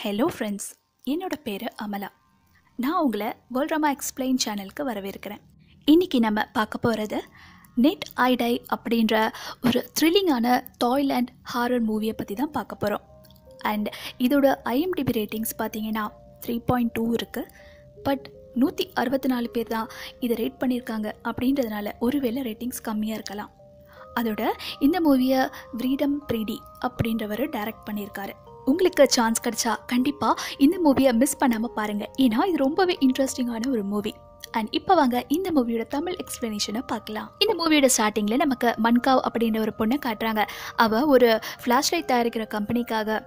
Hello friends என்னோட பேர் அமலா. நான் உங்களை வேர்ல்ட்ராமா எக்ஸ்பிளைன் சேனலுக்கு வரவேற்கிறேன். இன்றைக்கி நம்ம பார்க்க போகிறது நெட் ஐடை அப்படின்ற ஒரு த்ரில்லிங்கான தாய்லாண்ட் ஹாரர் மூவியை பற்றி தான் பார்க்க போகிறோம் அண்ட் இதோட ஐஎம்டிபி ரேட்டிங்ஸ் பார்த்தீங்கன்னா த்ரீ பாயிண்ட் டூ இருக்குது பட் நூற்றி அறுபத்தி நாலு பேர் தான் இதை ரேட் பண்ணியிருக்காங்க அப்படின்றதுனால ஒருவேளை ரேட்டிங்ஸ் கம்மியாக இருக்கலாம். அதோட இந்த மூவியை ஃப்ரீடம் ப்ரீடி அப்படின்றவர் டைரக்ட் பண்ணியிருக்காரு. உங்களுக்கு சான்ஸ் கிடைச்சா கண்டிப்பாக இந்த மூவியை மிஸ் பண்ணாமல் பாருங்கள் ஏன்னா இது ரொம்பவே இன்ட்ரெஸ்டிங்கான ஒரு மூவி அண்ட் இப்போ வாங்க இந்த மூவியோட தமிழ் எக்ஸ்ப்ளனேஷனை பார்க்கலாம். இந்த மூவியோட ஸ்டார்டிங்கில் நமக்கு மன்காவ் அப்படின்ற ஒரு பொண்ணை காட்டுறாங்க. அவள் ஒரு ஃப்ளாஷ் லைட் தயாரிக்கிற கம்பெனிக்காக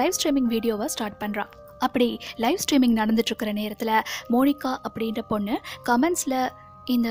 லைவ் ஸ்ட்ரீமிங் வீடியோவை ஸ்டார்ட் பண்ணுறான் அப்படி லைவ் ஸ்ட்ரீமிங் நடந்துட்டுருக்கிற நேரத்தில் மோனிகா அப்படின்ற பொண்ணு கமெண்ட்ஸில் இந்த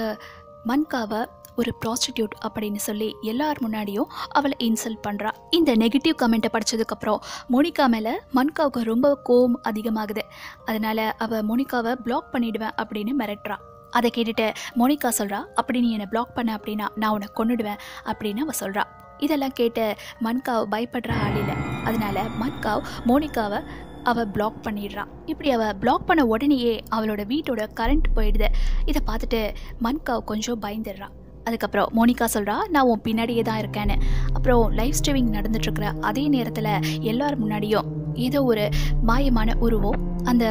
மன்காவை ஒரு ப்ராஸ்டிடியூட் அப்படின்னு சொல்லி எல்லார் முன்னாடியும் அவளை இன்சல்ட் பண்ணுறா இந்த நெகட்டிவ் கமெண்ட்டை படித்ததுக்கப்புறம் மோனிகா மேலே மன்காவுக்கு ரொம்ப கோவம் அதிகமாகுது. அதனால் அவள் மோனிகாவை பிளாக் பண்ணிடுவேன் அப்படின்னு மிரட்டுறா. அதை கேட்டுட்டு மோனிகா சொல்கிறா அப்படி நீ என்னை பிளாக் பண்ண அப்படின்னா நான் உன்னை கொன்னுடுவேன் அப்படின்னு அவள் சொல்கிறா இதெல்லாம் கேட்டு மன்காவ் பயப்படுற ஆளில் அதனால் அதனால மன்காவ் மோனிகாவை அவள் பிளாக் பண்ணிடுறா. இப்படி அவள் பிளாக் பண்ண உடனேயே அவளோட வீட்டோட கரண்ட் போயிடுது. இதை பார்த்துட்டு மன்காவ் கொஞ்சம் பயந்துடுறான் அதுக்கப்புறம் மோனிகா சொல்கிறா நான் உன் பின்னாடியே தான் இருக்கேன்னு. அப்புறம் லைவ் ஸ்ட்ரீமிங் நடந்துட்டுருக்கிற அதே நேரத்தில் எல்லார் முன்னாடியும் ஏதோ ஒரு மாயமான உருவம் அந்த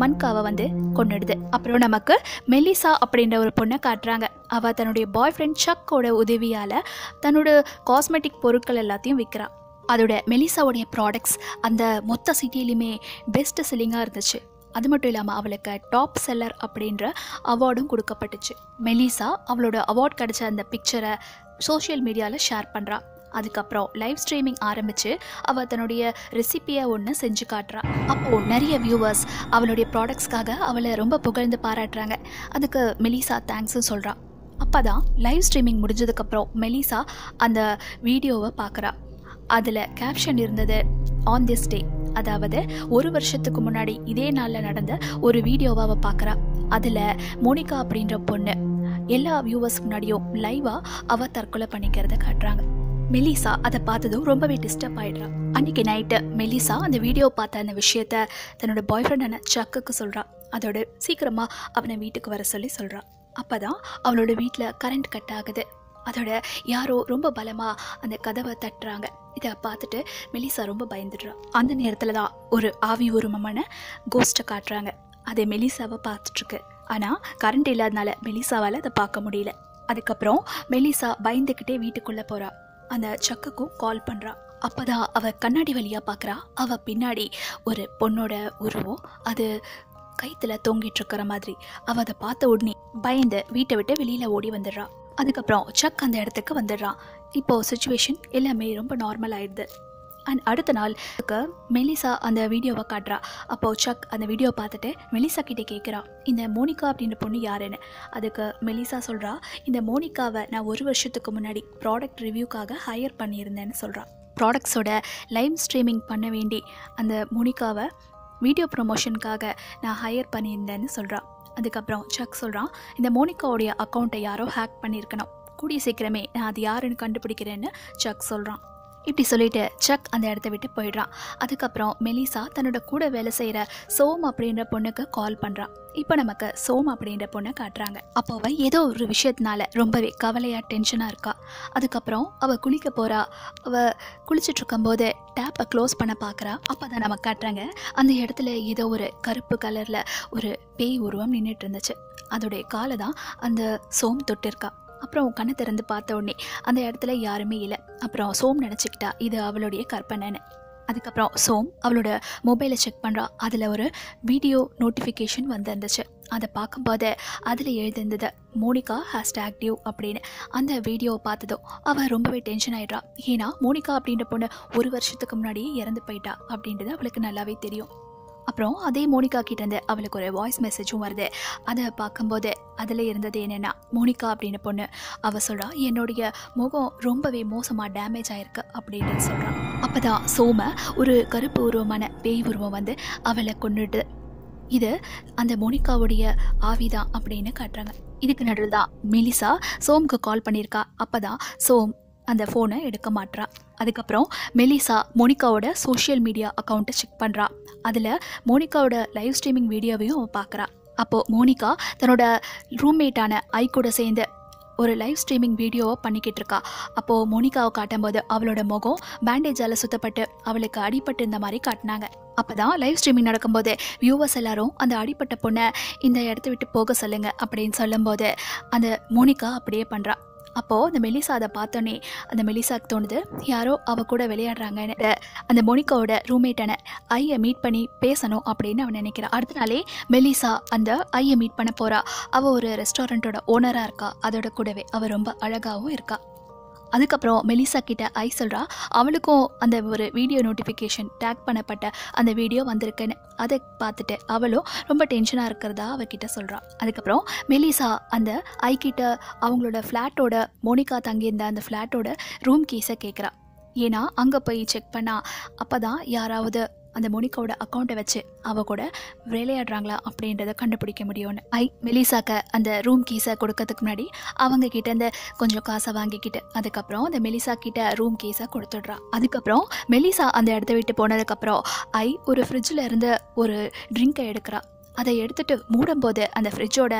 மன்காவை வந்து கொண்டுடுது அப்புறம் நமக்கு மெலிசா அப்படின்ற ஒரு பொண்ணை காட்டுறாங்க. அவள் தன்னுடைய பாய் ஃப்ரெண்ட் சக்கோட உதவியால் தன்னோட காஸ்மெட்டிக் பொருட்கள் எல்லாத்தையும் விற்கிறா அதோட மெலிசாவுடைய ப்ராடக்ட்ஸ் அந்த மொத்த சிட்டிலையுமே பெஸ்ட் செல்லிங்காக இருந்துச்சு. அது மட்டும் இல்லாமல் அவளுக்கு டாப் செல்லர் அப்படின்ற அவார்டும் கொடுக்கப்பட்டுச்சு. மெலிசா அவளோட அவார்ட் கிடைச்ச அந்த பிக்சரை சோஷியல் மீடியாவில் ஷேர் பண்ணுறா அதுக்கப்புறம் லைவ் ஸ்ட்ரீமிங் ஆரம்பித்து அவள் தன்னுடைய ரெசிப்பியை ஒன்று செஞ்சு காட்டுறா. அப்போது நிறைய வியூவர்ஸ் அவளுடைய ப்ராடக்ட்ஸ்க்காக அவளை ரொம்ப புகழ்ந்து பாராட்டுறாங்க. அதுக்கு மெலிசா தேங்க்ஸும் சொல்கிறா அப்போ தான் லைவ் ஸ்ட்ரீமிங் முடிஞ்சதுக்கப்புறம் மெலிசா அந்த வீடியோவை பார்க்குறா அதில் கேப்ஷன் இருந்தது ஆன் திஸ் டே அதாவது ஒரு வருஷத்துக்கு முன்னாடி இதே நாளில் நடந்த ஒரு வீடியோவை அவள் பார்க்குறா அதில் மோனிகா அப்படின்ற பொண்ணு எல்லா வியூவர்ஸ் முன்னாடியும் லைவாக அவள் தற்கொலை பண்ணிக்கிறத காட்டுறாங்க. மெலிசா அதை பார்த்ததும் ரொம்பவே டிஸ்டர்ப் ஆகிடுறான் அன்னைக்கு நைட்டு மெலிசா அந்த வீடியோ பார்த்த அந்த விஷயத்த தன்னோட பாய் ஃப்ரெண்டான சக்குக்கு சொல்கிறான் அதோட சீக்கிரமாக அவனை வீட்டுக்கு வர சொல்லி சொல்கிறான் அப்போ தான் அவளோட வீட்டில் கரண்ட் கட் ஆகுது. அதோட யாரோ ரொம்ப பலமாக அந்த கதவை தட்டுறாங்க. இதை பார்த்துட்டு மெலிசா ரொம்ப பயந்துடுறா. அந்த நேரத்தில் தான் ஒரு ஆவி உருமமான கோஸ்ட்டை காட்டுறாங்க. அது மெலிசாவை பார்த்துட்ருக்கு ஆனால் கரண்ட் இல்லாதனால மெலிசாவால் அதை பார்க்க முடியல. அதுக்கப்புறம் மெலிசா பயந்துக்கிட்டே வீட்டுக்குள்ளே போகிறா அந்த சக்குக்கும் கால் பண்ணுறா அப்போ தான் அவள் கண்ணாடி வழியாக பார்க்குறா அவள் பின்னாடி ஒரு பொண்ணோட உருவம். அது கைத்தில் தொங்கிட்டு இருக்கிற மாதிரி. அவள் அதை பார்த்த உடனே பயந்து வீட்டை விட்டு வெளியில் ஓடி வந்துடுறா. அதுக்கப்புறம் சக் அந்த இடத்துக்கு வந்துடுறான். இப்போது சுச்சுவேஷன் எல்லாமே ரொம்ப நார்மல் ஆயிடுது. அண்ட் அடுத்த நாள் மெலிசா அந்த வீடியோவை காட்டுறா. அப்போது சக் அந்த வீடியோ பார்த்துட்டு மெலிசா கிட்டே கேட்குறா இந்த மோனிகா அப்படின்ற பொண்ணு யாருன்னு? அதுக்கு மெலிசா சொல்கிறா இந்த மோனிகாவை நான் ஒரு வருஷத்துக்கு முன்னாடி ப்ராடக்ட் ரிவ்யூக்காக ஹையர் பண்ணியிருந்தேன்னு சொல்கிறான் ப்ராடக்ட்ஸோட லைவ் ஸ்ட்ரீமிங் பண்ண வேண்டி அந்த மோனிகாவை வீடியோ ப்ரொமோஷனுக்காக நான் ஹையர் பண்ணியிருந்தேன்னு சொல்கிறா அதுக்கப்புறம் சக் சொல்கிறான் இந்த மோனிகாவுடைய அக்கௌண்ட்டை யாரோ ஹேக் பண்ணியிருக்கணும். கூடிய சீக்கிரமே நான் அது யாருன்னு கண்டுபிடிக்கிறேன்னு சக் சொல்கிறான் இப்படி சொல்லிட்டு சக் அந்த இடத்த விட்டு போயிடுறான். அதுக்கப்புறம் மெலிசா தன்னோட கூட வேலை செய்கிற சோம் அப்படின்ற பொண்ணுக்கு கால் பண்ணுறான் இப்போ நமக்கு சோம் அப்படின்ற பொண்ணை காட்டுறாங்க. அப்போ அவள் ஏதோ ஒரு விஷயத்தினால ரொம்பவே கவலையாக டென்ஷனாக இருக்கா. அதுக்கப்புறம் அவள் குளிக்க போகிறா அவள் குளிச்சுட்டு இருக்கும்போது டேப்பை க்ளோஸ் பண்ண பார்க்குறா அப்போ தான் நம்ம காட்டுறாங்க. அந்த இடத்துல ஏதோ ஒரு கருப்பு கலரில் ஒரு பேய் உருவம் நின்றுட்டு இருந்துச்சு. அதோடைய காலை தான் அந்த சோம் தொட்டிருக்கா. அப்புறம் கண்ணை திறந்து பார்த்த உடனே அந்த இடத்துல யாருமே இல்லை. அப்புறம் சோம் நினச்சிக்கிட்டா இது அவளுடைய கற்பனைன்னு. அதுக்கப்புறம் சோம் அவளோட மொபைலை செக் பண்ணுறா அதில் ஒரு வீடியோ நோட்டிஃபிகேஷன் வந்துருந்துச்சு. அதை பார்க்கும்போது அதில் எழுதிருந்தது மோனிகா ஹேஸ்ட் ஆக்டிவ் அப்படின்னு. அந்த வீடியோவை பார்த்ததும் அவள் ரொம்பவே டென்ஷன் ஆகிடுறா ஏன்னா மோனிகா அப்படின்ற பொண்ணு ஒரு வருஷத்துக்கு முன்னாடியே இறந்து போயிட்டா அப்படின்றது அவளுக்கு நல்லாவே தெரியும். அப்புறம் அதே மோனிகா கிட்டேருந்து அவளுக்கு ஒரு வாய்ஸ் மெசேஜும் வருது. அதை பார்க்கும்போது அதில் இருந்தது என்னென்னா மோனிகா அப்படின்னு பொண்ணு. அவள் சொல்கிறா என்னுடைய முகம் ரொம்பவே மோசமாக டேமேஜ் ஆகிருக்கு அப்படின்னு சொல்கிறான் அப்போ தான் சோம ஒரு கருப்பு உருவமான பேய் உருவம் வந்து அவளை கொண்டுட்டு இது அந்த மோனிகாவுடைய ஆவிதான் அப்படின்னு காட்டுறாங்க. இதுக்கு நடுவில் தான் மெலிசா சோமுக்கு கால் பண்ணியிருக்கா. அப்போ தான் சோம் அந்த ஃபோனை எடுக்க மாட்றா. அதுக்கப்புறம் மெலிசா மோனிகாவோட சோஷியல் மீடியா அக்கௌண்ட்டை செக் பண்ணுறா அதில் மோனிகாவோட லைவ் ஸ்ட்ரீமிங் வீடியோவையும் அவள் பார்க்குறா அப்போது மோனிகா தன்னோட ரூம்மேட்டான ஐ கூட சேர்ந்து ஒரு லைவ் ஸ்ட்ரீமிங் வீடியோவை பண்ணிக்கிட்டு இருக்கா. அப்போது மோனிகாவை காட்டும்போது அவளோட முகம் பேண்டேஜால் சுத்தப்பட்டு அவளுக்கு அடிபட்டு இந்த மாதிரி காட்டினாங்க. அப்போ தான் லைவ் ஸ்ட்ரீமிங் நடக்கும்போது வியூவர்ஸ் எல்லாரும் அந்த அடிப்பட்ட பொண்ணை இந்த இடத்த விட்டு போக சொல்லுங்கள் அப்படின்னு சொல்லும்போது அந்த மோனிகா அப்படியே பண்ணுறா அப்போது அந்த மெலிசா அதை பார்த்தோன்னே அந்த மெலிசாக்கு தோணுது யாரோ அவ கூட விளையாடுறாங்கன்னு அந்த மோனிகாவோட ரூம்மேட்டான ஐயை மீட் பண்ணி பேசணும் அப்படின்னு அவன் நினைக்கிறான் அடுத்த நாளே மெலிசா அந்த ஐயை மீட் பண்ண போகிறா அவள் ஒரு ரெஸ்டாரண்ட்டோட ஓனராக இருக்கா. அதோட கூடவே. அவள் ரொம்ப அழகாகவும் இருக்கா. அதுக்கப்புறம் மெலிசா கிட்ட ஐ சொல்கிறா அவளுக்கும் அந்த ஒரு வீடியோ நோட்டிஃபிகேஷன் டேக் பண்ணப்பட்ட அந்த வீடியோ வந்திருக்குன்னு. அதை பார்த்துட்டு அவளும் ரொம்ப டென்ஷனாக இருக்கிறதா அவகிட்ட சொல்கிறான் அதுக்கப்புறம் மெலிசா அந்த ஐ கிட்ட அவங்களோட ஃப்ளாட்டோட மோனிகா தங்கியிருந்த அந்த ஃப்ளாட்டோட ரூம் கீஸை கேட்குறா ஏன்னா அங்கே போய் செக் பண்ணால் அப்போ தான் யாராவது அந்த மோனிகாவோட அக்கௌண்ட்டை வச்சு அவ கூட விளையாடுறாங்களா அப்படின்றத கண்டுபிடிக்க முடியும்னு. ஐ மெலிசாக்க அந்த ரூம் கீஸை கொடுக்கறதுக்கு முன்னாடி அவங்க கிட்ட இந்த கொஞ்சம் காசை வாங்கிக்கிட்டு அதுக்கப்புறம் அந்த மெலிசா கிட்ட ரூம் கீஸை கொடுத்துடுறான் அதுக்கப்புறம் மெலிசா அந்த இடத்த விட்டு போனதுக்கப்புறம் ஐ ஒரு ஃப்ரிட்ஜில் இருந்து ஒரு ட்ரிங்கை எடுக்கிறா. அதை எடுத்துட்டு மூடும்போது அந்த ஃப்ரிட்ஜோட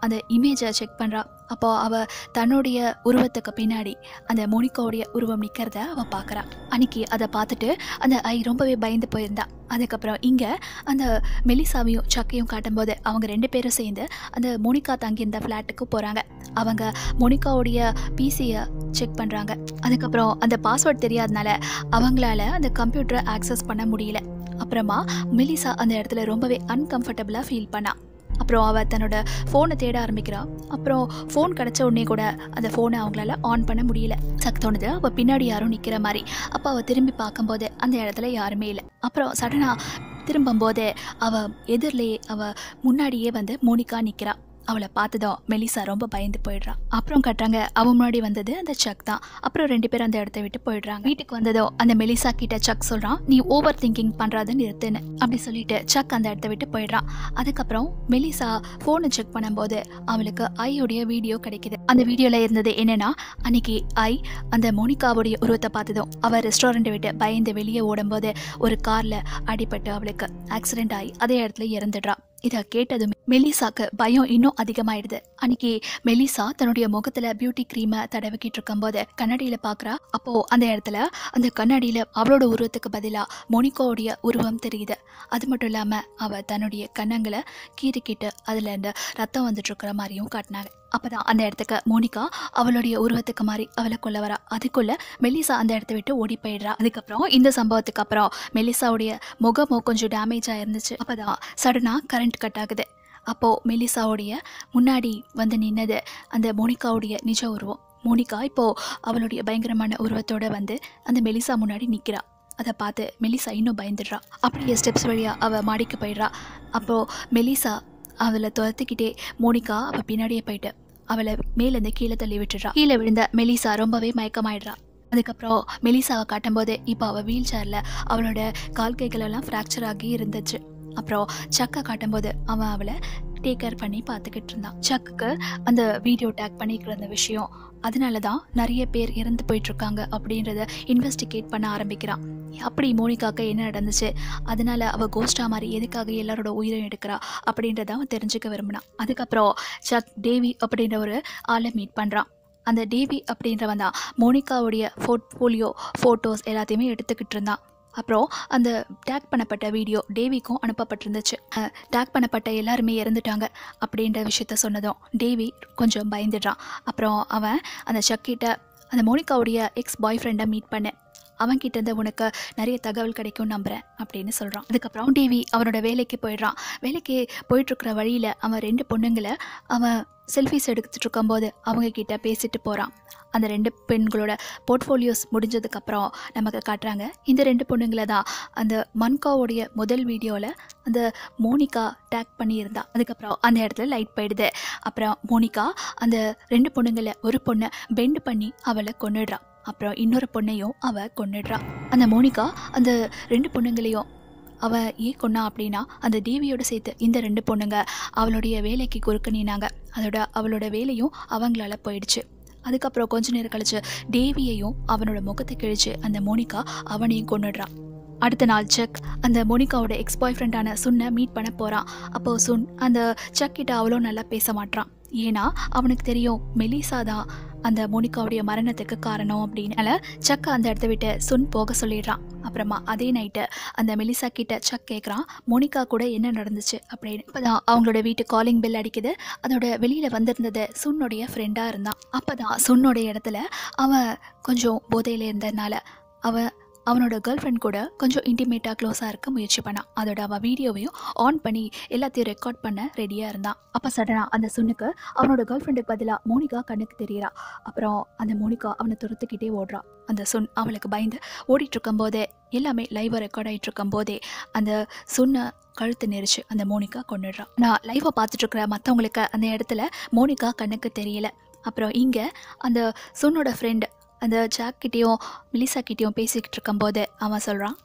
அந்த இமேஜை செக் பண்ணுறா அப்போ அவள் தன்னுடைய உருவத்துக்கு பின்னாடி அந்த மோனிகாவுடைய உருவம் நிற்கிறத அவள் பார்க்குறா அன்னைக்கு அதை பார்த்துட்டு அந்த ஐ ரொம்பவே பயந்து போயிருந்தா. அதுக்கப்புறம் இங்கே அந்த மெலிசாவையும் சக்கையும் காட்டும்போது அவங்க ரெண்டு பேரும் சேர்ந்து அந்த மோனிகா தங்கியிருந்த ஃப்ளாட்டுக்கு போகிறாங்க அவங்க மோனிகாவுடைய பிசியை செக் பண்ணுறாங்க அதுக்கப்புறம் அந்த பாஸ்வேர்ட் தெரியாதனால அவங்களால அந்த கம்ப்யூட்டரை ஆக்சஸ் பண்ண முடியல. அப்புறமா மெலிசா அந்த இடத்துல ரொம்பவே அன்கம்ஃபர்டபுளாக ஃபீல் பண்ணா. அப்புறம் அவள் தன்னோட ஃபோனை தேட ஆரம்பிக்கிறா. அப்புறம் ஃபோன் கிடச்ச உடனே கூட அந்த ஃபோனை அவங்களால ஆன் பண்ண முடியல. சக் தோணுது அவள் பின்னாடி யாரும் நிற்கிற மாதிரி. அப்போ அவள் திரும்பி பார்க்கும்போது அந்த இடத்துல யாருமே இல்லை. அப்புறம் சடனாக திரும்பும்போது அவள் எதிரிலேயே அவள் முன்னாடியே வந்து மோனிகா நிற்கிறா அவளை பார்த்ததும் மெலிசா ரொம்ப பயந்து போயிடுறா. அப்புறம் கட்டுறாங்க. அவன் முன்னாடி வந்தது அந்த சக் தான். அப்புறம் ரெண்டு பேரும் அந்த இடத்த விட்டு போயிடுறாங்க. வீட்டுக்கு வந்ததோ அந்த மெலிசா கிட்ட சக் சொல்றான் நீ ஓவர் திங்கிங் பண்றத நிறுத்துன்னு. அப்படி சொல்லிட்டு சக் அந்த இடத்த விட்டு போயிடுறான். அதுக்கப்புறம் மெலிசா ஃபோனை செக் பண்ணும்போது அவளுக்கு ஐயோடைய வீடியோ கிடைக்குது. அந்த வீடியோல இருந்தது என்னன்னா அன்னைக்கு ஐ அந்த மோனிகாவுடைய உருவத்தை பார்த்ததும் அவ ரெஸ்டாரண்ட்டை விட்டு பயந்து வெளியே ஓடும்போது ஒரு கார்ல அடிபட்டு அவளுக்கு ஆக்சிடென்ட் ஆகி அதே இடத்துல இறந்துடுறான் இதை கேட்டதுமே மெலிசாக்கு பயம் இன்னும் அதிகமாயிடுது. அன்னைக்கு மெலிசா தன்னுடைய முகத்துல பியூட்டி க்ரீமை தடவிக்கிட்டு இருக்கும்போது கண்ணாடியில பாக்குறா. அப்போ அந்த இடத்துல அந்த கண்ணாடியில அவளோட உருவத்துக்கு பதிலா மோனிகாவுடைய உருவம் தெரியுது. அது மட்டும் இல்லாம அவ தன்னுடைய கன்னங்களை கீறிக்கிட்டு அதுல இந்த ரத்தம் வந்துட்டு இருக்கிற மாதிரியும் காட்டினாங்க. அப்போதான் அந்த இடத்துக்கு மோனிகா அவளுடைய உருவத்துக்கு மாதிரி அவளை கொல்ல வரா. அதுக்குள்ள மெலிசா அந்த இடத்த விட்டு ஓடி போயிடுறா. அதுக்கப்புறம் இந்த சம்பவத்துக்கு அப்புறம் மெலிசாவுடைய முகமோ கொஞ்சம் டேமேஜ் ஆயிருந்துச்சு அப்பதான் சடனாக கரண்ட் கட் ஆகுது. அப்போது மெலிசாவுடைய முன்னாடி வந்து நின்னது அந்த மோனிகாவுடைய நிஜ உருவம். மோனிகா இப்போது அவளுடைய பயங்கரமான உருவத்தோட வந்து அந்த மெலிசா முன்னாடி நிற்கிறா அதை பார்த்து மெலிசா இன்னும் பயந்துடுறா. அப்படியே ஸ்டெப்ஸ் வழியாக அவள் மாடிக்கு போயிடுறா. அப்போது மெலிசா அவளை துரத்துக்கிட்டே மோனிகா அவள் பின்னாடியே போயிட்டு அவளை மேலேருந்து கீழே தள்ளி விட்டுறா. கீழே விழுந்த மெலிசா ரொம்பவே மயக்கமாயிடுறா. அதுக்கப்புறம் மெலிசாவை காட்டும்போது இப்போ அவள் வீல் சேரில் அவளோட கால் கைகளெல்லாம் ஃப்ராக்சர் ஆகி இருந்துச்சு. அப்புறம் சக்கை காட்டும்போது அவன் அவளை டேக் கேர் பண்ணி பார்த்துக்கிட்டு இருந்தான். சக்குக்கு அந்த வீடியோ டேக் பண்ணிக்கிற அந்த விஷயம் அதனால தான் நிறைய பேர் இறந்து போயிட்டுருக்காங்க அப்படின்றத இன்வெஸ்டிகேட் பண்ண ஆரம்பிக்கிறான். அப்படி மோனிகாக்கு என்ன நடந்துச்சு? அதனால அவள் கோஸ்டா மாதிரி எதுக்காக எல்லாரோட உயிரை எடுக்கிறா? அப்படின்றத அவன் தெரிஞ்சுக்க விரும்பினான். அதுக்கப்புறம் சக் டேவி அப்படின்ற ஒரு ஆளை மீட் பண்ணுறான் அந்த டேவி அப்படின்றவன் தான் மோனிகாவுடைய போர்ட்ஃபோலியோ ஃபோட்டோஸ் எல்லாத்தையுமே எடுத்துக்கிட்டு இருந்தான். அப்புறம் அந்த டேக் பண்ணப்பட்ட வீடியோ டேவிக்கும் அனுப்பப்பட்டிருந்துச்சு. டேக் பண்ணப்பட்ட எல்லாருமே இறந்துட்டாங்க அப்படின்ற விஷயத்த சொன்னதும் டேவி கொஞ்சம் பயந்துடுறான். அப்புறம் அவன் அந்த சக்கிட்ட அந்த மோனிகாவுடைய எக்ஸ் பாய் ஃப்ரெண்டை மீட் பண்ணேன். அவன்கிட்ட இருந்து உனக்கு நிறைய தகவல் கிடைக்கும் நம்புறேன் அப்படின்னு சொல்கிறான் அதுக்கப்புறம் டேவி அவனோட வேலைக்கு போயிடுறான். வேலைக்கு போயிட்டுருக்கிற வழியில் அவன் ரெண்டு பொண்ணுங்களை அவன் செல்ஃபிஸ் எடுத்துகிட்டு இருக்கும்போது அவங்க கிட்ட பேசிட்டு போகிறான் அந்த ரெண்டு பெண்களோட போர்ட்ஃபோலியோஸ் முடிஞ்சதுக்கப்புறம் நமக்கு காட்டுறாங்க. இந்த ரெண்டு பொண்ணுங்களை தான் அந்த மன்காவோடைய முதல் வீடியோவில் அந்த மோனிகா டேக் பண்ணியிருந்தா. அதுக்கப்புறம் அந்த இடத்துல லைட் போயிடுது. அப்புறம் மோனிகா அந்த ரெண்டு பொண்ணுங்களை ஒரு பொண்ணை பெண்ட் பண்ணி அவளை கொண்டுடுறான் அப்புறம் இன்னொரு பொண்ணையும் அவ கொண்டுடுறா அந்த மோனிகா அந்த ரெண்டு பொண்ணுங்களையும் அவ ஏன் கொன்னா அப்படின்னா அந்த தேவியோட சேர்த்து இந்த ரெண்டு பொண்ணுங்க அவளுடைய வேலைக்கு குறுக்க நின்னாங்க. அதோட அவளோட வேலையும் அவங்களால போயிடுச்சு. அதுக்கப்புறம் கொஞ்ச நேரம் கழிச்சு தேவியையும் அவனோட முகத்தை கிழிச்சு அந்த மோனிகா அவனையும் கொன்னுடுறான் அடுத்த நாள் செக் அந்த மோனிகாவோட எக்ஸ் பாய் ஃப்ரெண்டான சுன்னை மீட் பண்ண போகிறான் அப்போ சுன் அந்த செக் கிட்ட அவ்வளோ நல்லா பேச மாட்றான். ஏன்னா அவனுக்கு தெரியும் மெலிசா தான் அந்த மோனிகாவுடைய மரணத்துக்கு காரணம் அப்படின்னால சக் அந்த இடத்த விட்டு சுன் போக சொல்லிடுறான். அப்புறமா அதே நைட்டு அந்த மெலிசா கிட்ட சக் கேட்குறான் மோனிகா கூட என்ன நடந்துச்சு அப்படின்னு. அப்பதான் அவங்களோட வீட்டு காலிங் பெல் அடிக்குது. அதோட வெளியில் வந்திருந்தது சுன்னுடைய ஃப்ரெண்டாக இருந்தான். அப்போ தான் சுன்னுடைய இடத்துல அவன் கொஞ்சம் போதையில் இருந்ததுனால அவன் அவனோட கேர்ள் ஃப்ரெண்ட் கூட கொஞ்சம் இன்டிமேட்டாக க்ளோஸாக இருக்க முயற்சி பண்ணான் அதோட அவன் வீடியோவையும் ஆன் பண்ணி எல்லாத்தையும் ரெக்கார்ட் பண்ண ரெடியாக இருந்தான் அப்போ சடனாக அந்த சுண்ணுக்கு அவனோட கேர்ள் ஃப்ரெண்டுக்கு பதிலாக மோனிகா கண்ணுக்கு தெரியறா. அப்புறம் அந்த மோனிகா அவனை துரத்துக்கிட்டே ஓடுறா. அந்த சுன் அவளுக்கு பயந்து ஓடிட்டுருக்கும் போதே எல்லாமே லைவாக ரெக்கார்ட் ஆகிட்டு இருக்கும்போதே அந்த சுண்ணை கழுத்து நெரிச்சு அந்த மோனிகா கொண்டுடுறான் நான் லைவாக பார்த்துட்டு இருக்கிற மற்றவங்களுக்கு அந்த இடத்துல மோனிகா கண்ணுக்கு தெரியல. அப்புறம் இங்கே அந்த சுன்னோட ஃப்ரெண்டு அந்த ஜாக்கிட்டேயும் மிலிசாக்கிட்டேயும் பேசிக்கிட்டு இருக்கும்போது அவன் சொல்கிறான்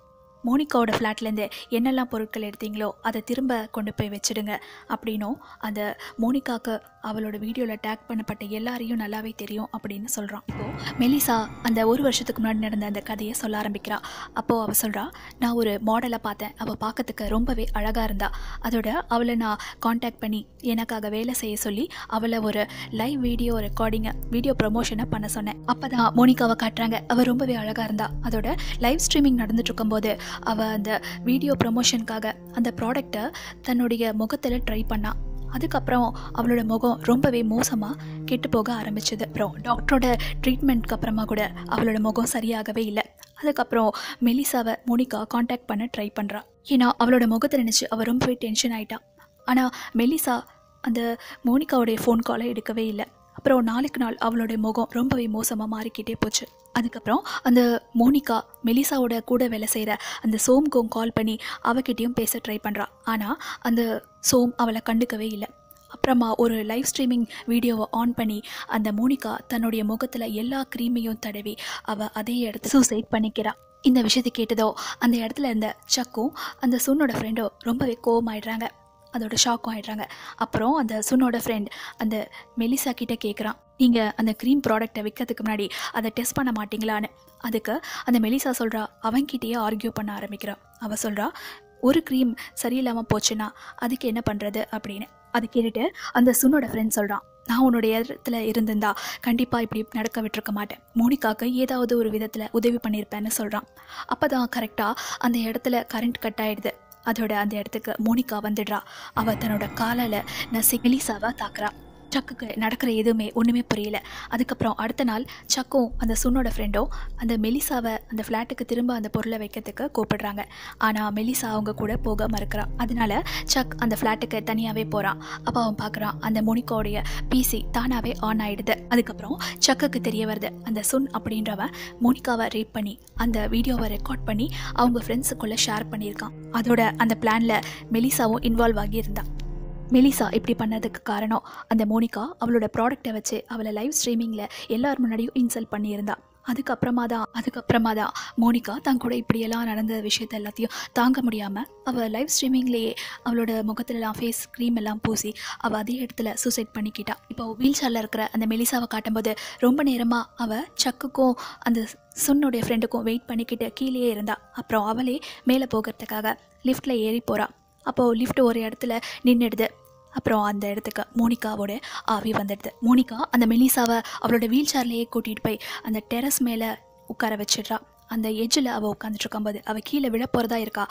மோனிகாவோட ஃப்ளாட்லேருந்து என்னெல்லாம் பொருட்கள் எடுத்தீங்களோ அதை திரும்ப கொண்டு போய் வச்சிடுங்க அப்படின்னும் அந்த மோனிகாவுக்கு அவளோட வீடியோவில் டேக் பண்ணப்பட்ட எல்லாரையும் நல்லாவே தெரியும் அப்படின்னு சொல்கிறான் இப்போது மெலிசா அந்த ஒரு வருஷத்துக்கு முன்னாடி நடந்த அந்த கதையை சொல்ல ஆரம்பிக்கிறா. அப்போது அவள் சொல்கிறா நான் ஒரு மாடலை பார்த்தேன். அவள் பார்க்கறதுக்கு ரொம்பவே அழகாக இருந்தா. அதோட அவளை நான் காண்டாக்ட் பண்ணி எனக்காக வேலை செய்ய சொல்லி அவளை ஒரு லைவ் வீடியோ ரெக்கார்டிங்கை வீடியோ ப்ரொமோஷனை பண்ண சொன்னேன். அப்போ தான் மோனிகாவை காட்டுறாங்க. அவள் ரொம்பவே அழகாக இருந்தா. அதோட லைவ் ஸ்ட்ரீமிங் நடந்துட்டு இருக்கும்போது அவள் அந்த வீடியோ ப்ரமோஷனுக்காக அந்த ப்ராடக்டை தன்னுடைய முகத்தில் ட்ரை பண்ணா. அதுக்கப்புறம் அவளோட முகம் ரொம்பவே மோசமாக கெட்டு போக ஆரம்பிச்சது. அப்புறம் டாக்டரோட ட்ரீட்மெண்ட்க்கு அப்புறமா கூட அவளோட முகம் சரியாகவே இல்லை. அதுக்கப்புறம் மெலிசாவை மோனிகா காண்டாக்ட் பண்ண ட்ரை பண்ணுறா ஏன்னா அவளோட முகத்தை நினச்சி அவள் ரொம்பவே டென்ஷன் ஆகிட்டான் ஆனால் மெலிசா அந்த மோனிகாவுடைய ஃபோன் காலை எடுக்கவே இல்லை. அப்புறம் நாளுக்கு நாள் அவளுடைய முகம் ரொம்பவே மோசமாக மாறிக்கிட்டே போச்சு. அதுக்கப்புறம் அந்த மோனிகா மெலிசாவோட கூட வேலை செய்கிற அந்த சோம்கும் கால் பண்ணி அவகிட்டயும் பேச ட்ரை பண்ணுறா ஆனால் அந்த சோம் அவளை கண்டுக்கவே இல்லை. அப்புறமா ஒரு லைவ் ஸ்ட்ரீமிங் வீடியோவை ஆன் பண்ணி அந்த மோனிகா தன்னுடைய முகத்தில் எல்லா க்ரீமையும் தடவி அவள் அதே இடத்துல சூசைட் பண்ணிக்கிறான் இந்த விஷயத்தை கேட்டதோ அந்த இடத்துல இருந்த சக்கும் அந்த சுன்னோட ஃப்ரெண்டோ ரொம்பவே கோவமாயிடுறாங்க. அதோட ஷாக்கும் ஆயிடுறாங்க. அப்புறம் அந்த சுன்னோட ஃப்ரெண்ட் அந்த மெலிசா கிட்டே கேட்குறான் நீங்கள் அந்த க்ரீம் ப்ராடக்ட்டை விற்கிறதுக்கு முன்னாடி அதை டெஸ்ட் பண்ண மாட்டீங்களான்னு. அதுக்கு அந்த மெலிசா சொல்கிறா அவன்கிட்டயே ஆர்கியூ பண்ண ஆரம்பிக்கிறா. அவள் சொல்கிறா ஒரு க்ரீம் சரியில்லாமல் போச்சுன்னா அதுக்கு என்ன பண்ணுறது அப்படின்னு. அது கேட்டுட்டு அந்த சுன்னோட ஃப்ரெண்ட் சொல்கிறான் நான் உன்னுடைய இடத்துல இருந்திருந்தா கண்டிப்பாக இப்படி நடக்க விட்டுருக்க மாட்டேன். மோனிகாவுக்கு ஏதாவது ஒரு விதத்தில் உதவி பண்ணியிருப்பேன்னு சொல்கிறான் அப்போ தான் கரெக்டாக அந்த இடத்துல கரண்ட் கட் ஆகிடுது அதோட அந்த இடத்துக்கு மோனிகா வந்துடுறா. அவள் தன்னோட காலால் நசி மெலிசாவை தாக்குறா. சக்குக்கு நடக்கிற எதுவுமே ஒன்றுமே புரியல. அதுக்கப்புறம் அடுத்த நாள் சக்கும் அந்த சுன்னோட ஃப்ரெண்டும் அந்த மெலிசாவை அந்த ஃப்ளாட்டுக்கு திரும்ப அந்த பொருளை வைக்கிறதுக்கு கூப்பிடுறாங்க. ஆனால் மெலிசா அவங்க கூட போக மறுக்கிறான். அதனால சக் அந்த ஃப்ளாட்டுக்கு தனியாகவே போகிறான் அப்போ அவன் பார்க்குறான் அந்த மோனிகாவுடைய பிசி தானாகவே ஆன் ஆகிடுது அதுக்கப்புறம் சக்குக்கு தெரிய வருது அந்த சுன் அப்படின்றவன் மோனிகாவை ரேப் பண்ணி அந்த வீடியோவை ரெக்கார்ட் பண்ணி அவங்க ஃப்ரெண்ட்ஸுக்குள்ளே ஷேர் பண்ணியிருக்கான். அதோட அந்த பிளானில் மெலிசாவும் இன்வால்வ் ஆகியிருந்தான் மெலிசா இப்படி பண்ணதுக்கு காரணம் அந்த மோனிகா அவளோட ப்ராடக்ட்டை வச்சு அவளை லைவ் ஸ்ட்ரீமிங்கில் எல்லார் முன்னாடியும் இன்சல்ட் பண்ணியிருந்தா. அதுக்கப்புறமா தான் அதுக்கப்புறமா தான் மோனிகா தன் கூட இப்படியெல்லாம் நடந்த விஷயத்த எல்லாத்தையும் தாங்க முடியாமல் அவள் லைவ் ஸ்ட்ரீமிங்லேயே அவளோட முகத்துலலாம் ஃபேஸ் க்ரீம் எல்லாம் பூசி அவள் அதே இடத்துல சூசைட் பண்ணிக்கிட்டா. இப்போ வீல் சேரில் இருக்கிற அந்த மெலிசாவை காட்டும்போது ரொம்ப நேரமாக அவள் சக்குக்கும் அந்த சுன்னுடைய ஃப்ரெண்டுக்கும் வெயிட் பண்ணிக்கிட்டு கீழேயே இருந்தா. அப்புறம் அவளே மேலே போகிறதுக்காக லிஃப்ட்டில் ஏறி போகிறாள் அப்போது லிஃப்ட் ஒரு இடத்துல நின்றுடுது அப்புறம் அந்த இடத்துக்கு மோனிகாவோட ஆவி வந்துடுது. மோனிகா அந்த மெலிசாவை அவளோட வீல் சேர்லேயே கூட்டிகிட்டு போய் அந்த டெரஸ் மேலே உட்கார வச்சிடுறா. அந்த எஜ்ஜில் அவள் உட்காந்துட்டு இருக்கும்போது அவள் கீழே விழ போகிறதா இருக்கா.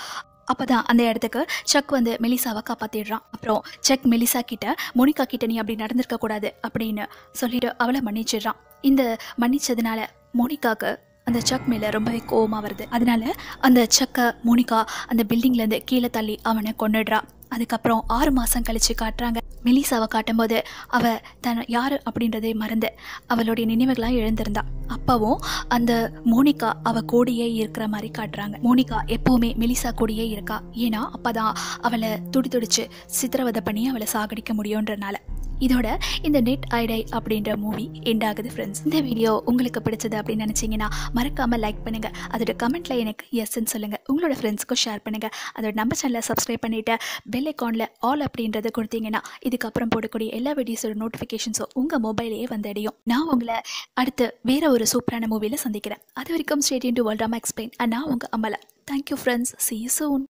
அப்போ தான் அந்த இடத்துக்கு செக் வந்து மெலிசாவை காப்பாற்றிடுறான் அப்புறம் செக் மெலிசா கிட்ட மோனிகா கிட்ட நீ அப்படி நடந்திருக்கக்கூடாது அப்படின்னு சொல்லிட்டு அவளை மன்னிச்சிடுறான். இந்த மன்னிச்சதுனால மோனிகாவுக்கு அந்த சக் மேலே ரொம்பவே கோவமாக வருது. அதனால அந்த சக்கை மோனிகா அந்த பில்டிங்லேருந்து கீழே தள்ளி அவனை கொண்டுடுறா அதுக்கப்புறம் ஆறு மாதம் கழித்து காட்டுறாங்க. மெலிசாவை காட்டும்போது அவள் தன் யார் அப்படின்றதே மறந்து அவளுடைய நினைவுகளாக எழுந்திருந்தா. அப்பவும் அந்த மோனிகா அவள் கூடியே இருக்கிற மாதிரி காட்டுறாங்க. மோனிகா எப்போவுமே மெலிசா கூடியே இருக்கா. ஏன்னா அப்போ தான் அவளை துடி துடிச்சு சித்திரவதை பண்ணி அவளை சாகடிக்க முடியுன்றனால. இதோட இந்த நெட் ஐடை அப்படின்ற மூவி எண்ட் ஆகுது ஃப்ரெண்ட்ஸ் இந்த வீடியோ உங்களுக்கு பிடிச்சது அப்படின்னு நினச்சிங்கன்னா மறக்காமல் லைக் பண்ணுங்கள் அதோட கமெண்ட்டில் எனக்கு எஸ்ன்னு சொல்லுங்கள் உங்களோட ஃப்ரெண்ட்ஸ்க்கும் ஷேர் பண்ணுங்கள் அதோட நம்ம சேனலை சப்ஸ்கிரைப் பண்ணிவிட்டு பெல் ஐக்கானில் ஆல் அப்படின்றத கொடுத்தீங்கன்னா இதுக்கப்புறம் போடக்கூடிய எல்லா வீடியோஸோட நோட்டிஃபிகேஷன்ஸும் உங்கள் மொபைலையே வந்தடையும் நான் உங்களை அடுத்து வேற ஒரு சூப்பரான மூவியில் சந்திக்கிறேன். அது வரைக்கும் stadium to world explain and நான் உங்கள் Amala. Thank you friends see soon